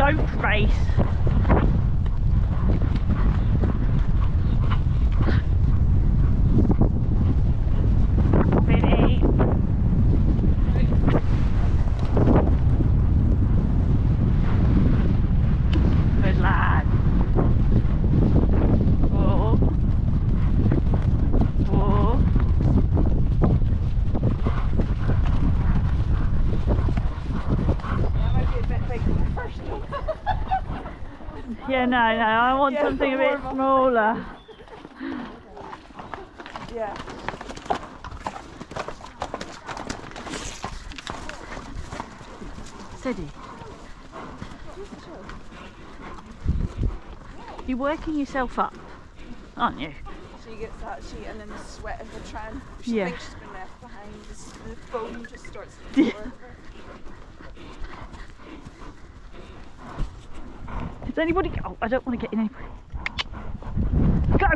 Don't race. Vinny. Good lad. Whoa. Whoa. Yeah, might be a bit big for the first one. Yeah, no, no, I want Yeah, something a bit smaller. Yeah. Steady. You're working yourself up, aren't you? She gets that sheet and then the sweat of the tren. She Yeah. thinks she's been left behind. The, foam just starts to Is anybody? Oh, I don't want to get in anybody. Go!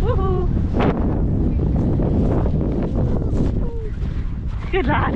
Woohoo! Good lad.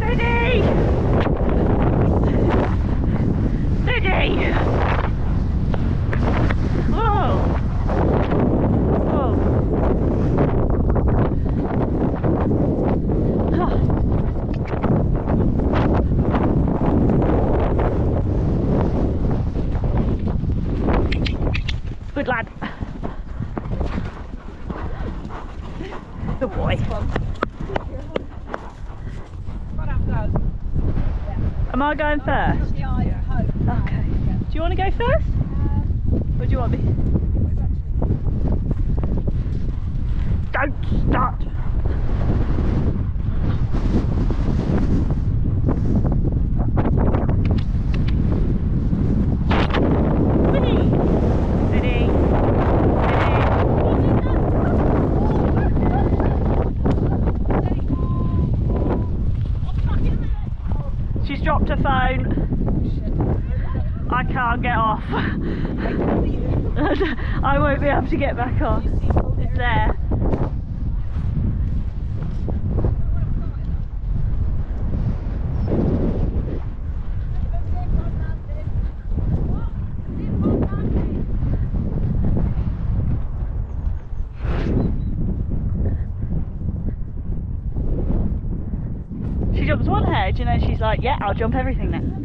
Steady! Steady! Whoa! Whoa! Ah. Good lad. Good boy. Am I going first? Okay. Do you want to go first? Or do you want me? Don't start. Winnie. Ready. She's dropped her phone. I can't get off. I won't be able to get back on. It's there. She jumps one hedge and then she's like, yeah, I'll jump everything now.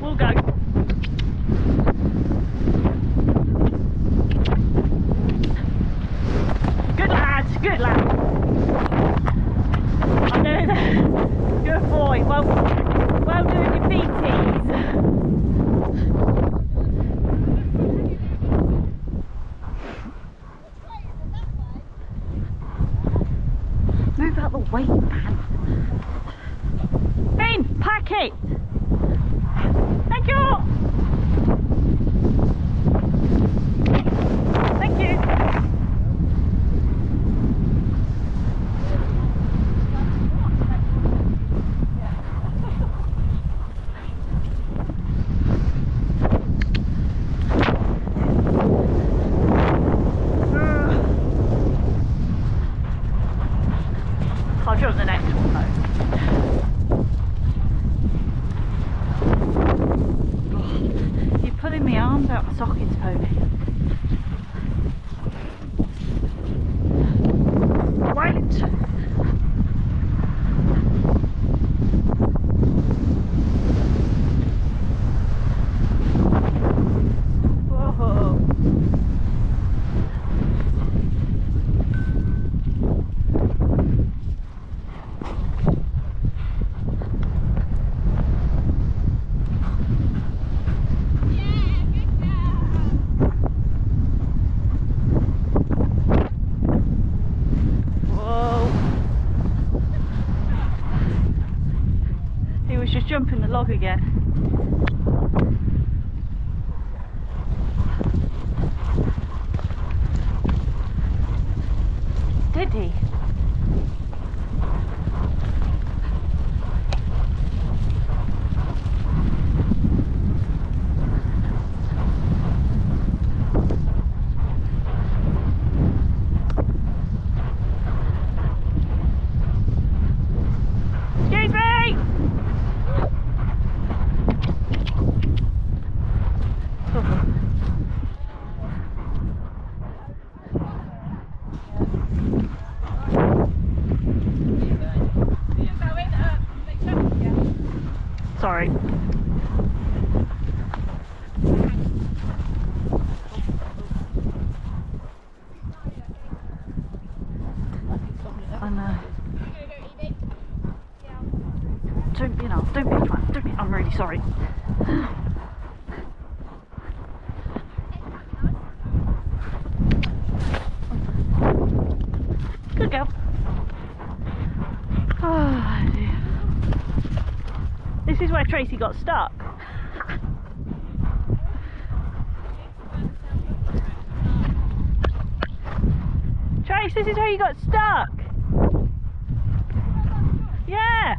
We'll go. Good lads, good lads. I know. Don't you know? Don't be twat. Don't be. I'm really sorry. Good girl. Oh dear. This is where Tracy got stuck. Trace, this is where you got stuck. Yeah.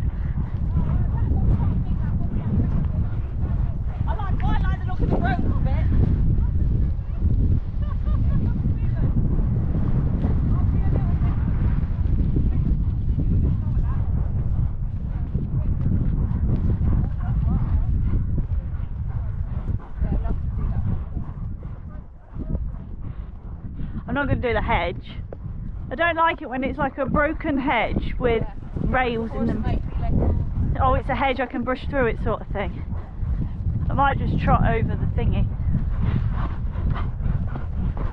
I like quite like the look of the road a bit. I'm not going to do the hedge. I don't like it when it's like a broken hedge with rails in them. Oh, it's a hedge I can brush through it sort of thing. I might just trot over the thingy.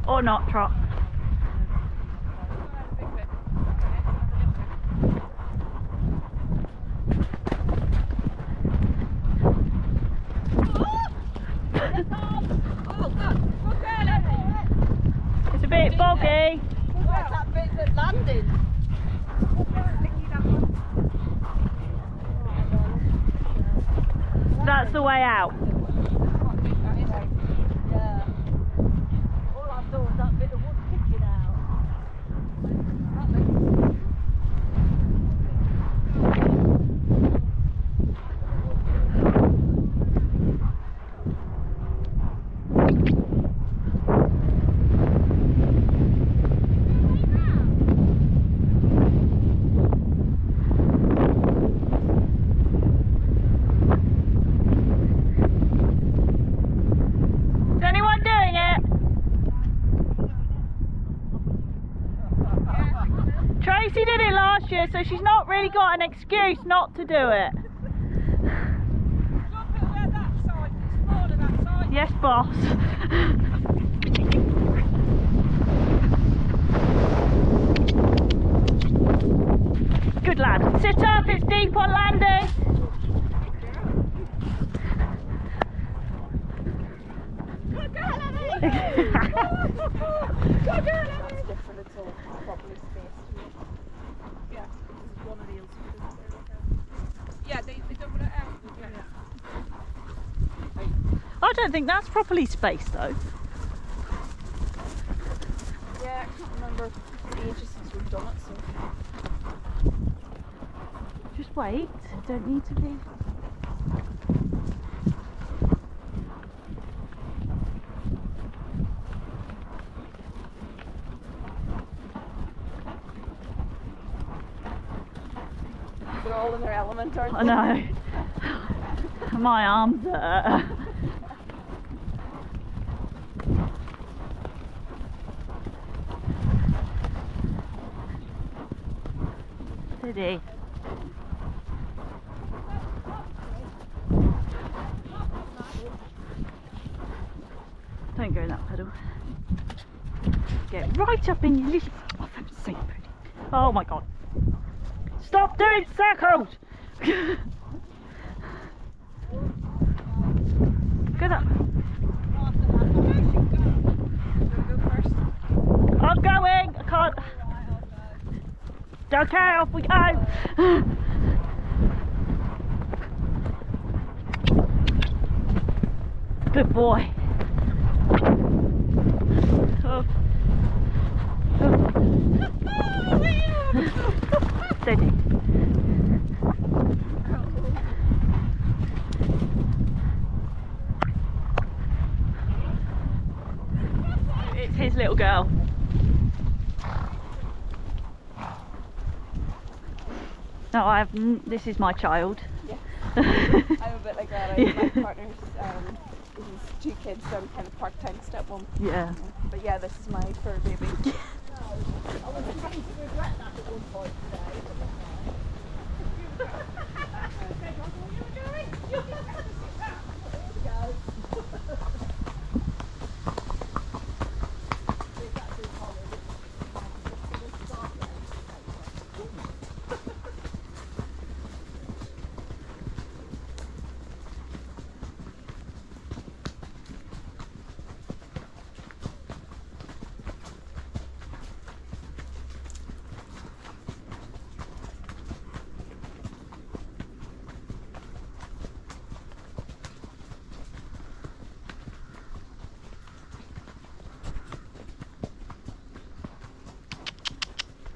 Or not trot. It's a bit boggy. Where's that bit that landed? Way out. Yeah. All I saw was that bit of wood sticking out. Is anyone doing it? Tracy did it last year, so she's not really got an excuse not to do it. Yes, boss. Good lad. Sit up, it's deep on landing. It's different at all. It's properly spaced. Yeah, this is one of the hills. Yeah, they, they don't want to out. Yeah. I don't think that's properly spaced though. Yeah, I can't remember the ages since we've done it, so. Just wait. Don't need to be. They're all in their element, aren't I know. My arms hurt. He? Don't go in that pedal. Get right up in your little. Oh, Pretty. Oh my god. Stop doing circles! Good up. Okay, off we go. Good boy. No, I have. This is my child. Yeah. I'm a bit like that. I, Yeah. My partner's um, he's two kids, so I'm kind of part-time stepmom. yeah. But yeah, this is my fur baby.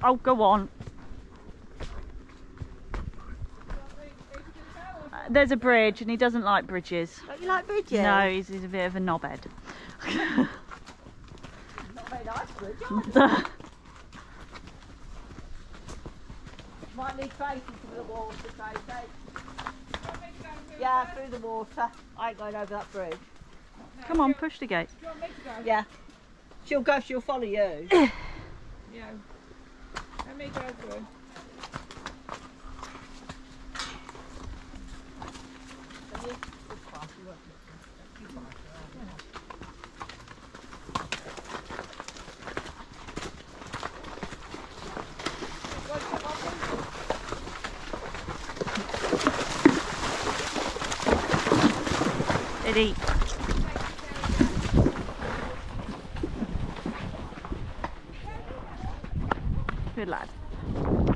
Oh, go on. Uh, There's a bridge, and he doesn't like bridges. Don't you like bridges? No, he's, he's a bit of a knobhead. Not very nice bridge? Might need facing to the water, Tracy. Yeah, through the water. I ain't going over that bridge. Come on, push the gate. Do you want me to go? Yeah. She'll go, she'll follow you. Yeah. Let me go through. Eddie. Good lad.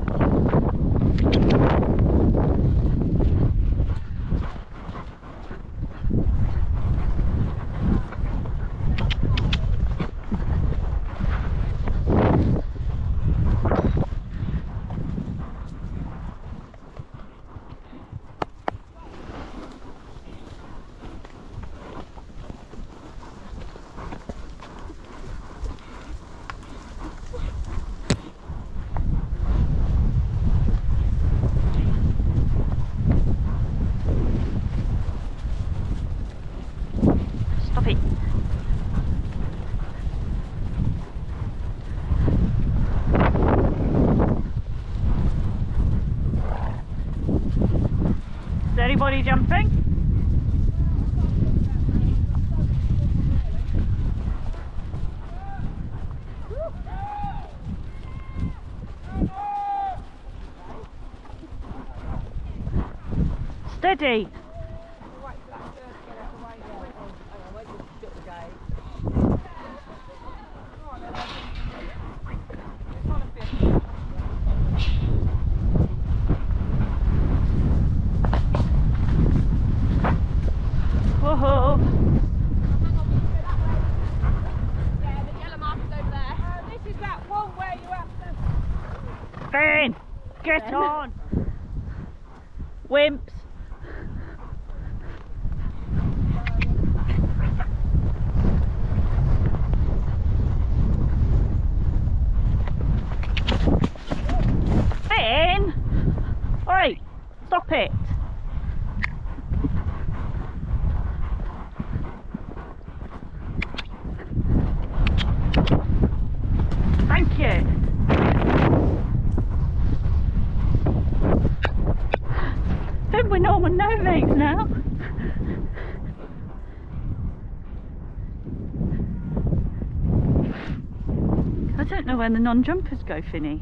When the non-jumpers go, Finny.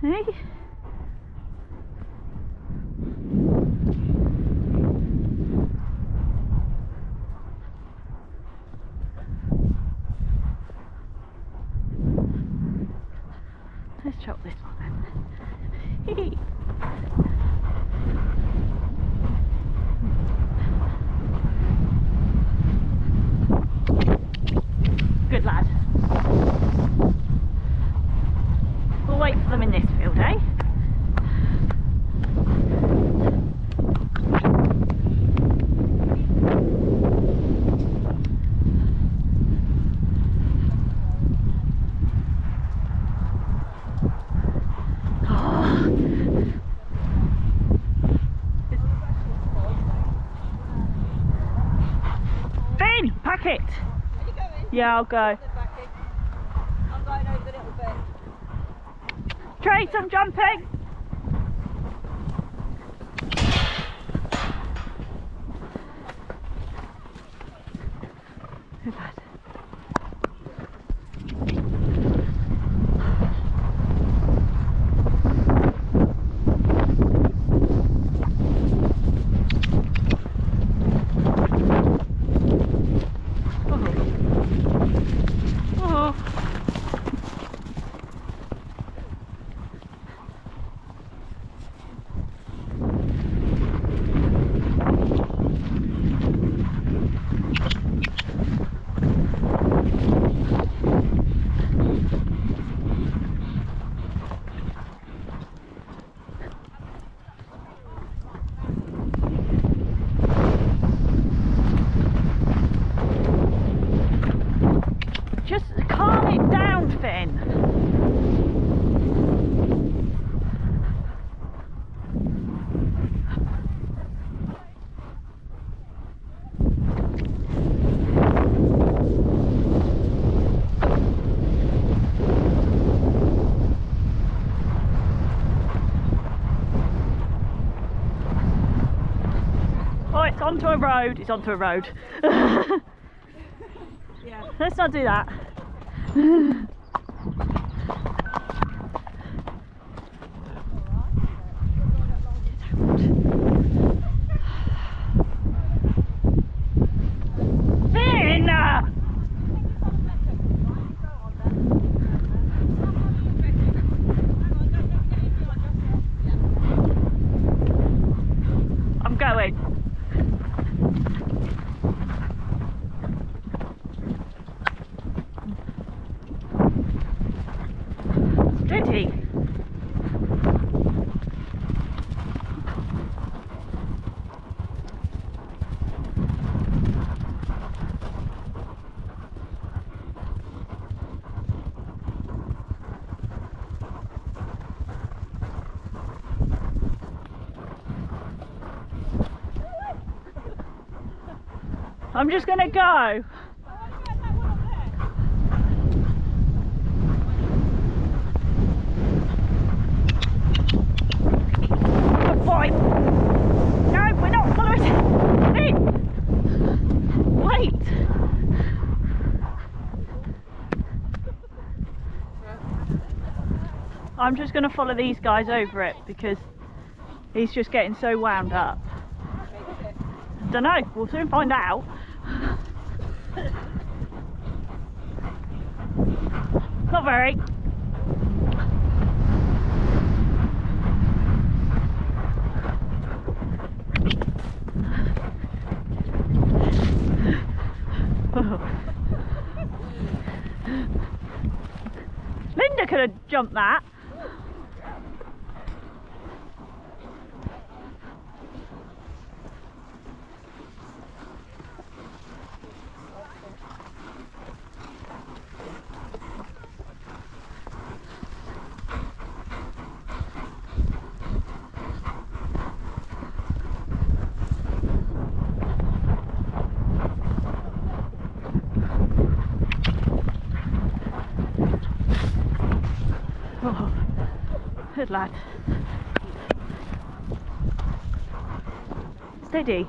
Hey? Let's chop this one then. Good lad. them in this field, eh? Oh. Yeah, I'll go. Trace, I'm jumping. Good lad. Oh. Oh. Just calm it down, Finn. Oh, it's onto a road. It's onto a road. Yeah. Let's not do that. Going. Steady. I'm just gonna go. Good boy. No, we're not following. Finn. Wait. I'm just going to follow these guys over it because he's just getting so wound up. Don't know. We'll soon find out. Linda could have jumped that. Oh, good lad. Steady.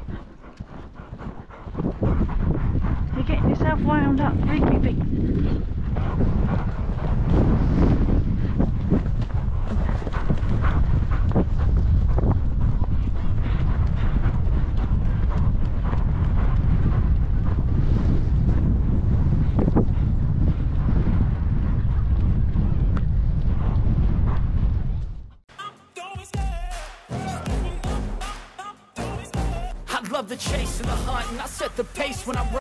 You're getting yourself wound up. Big, big,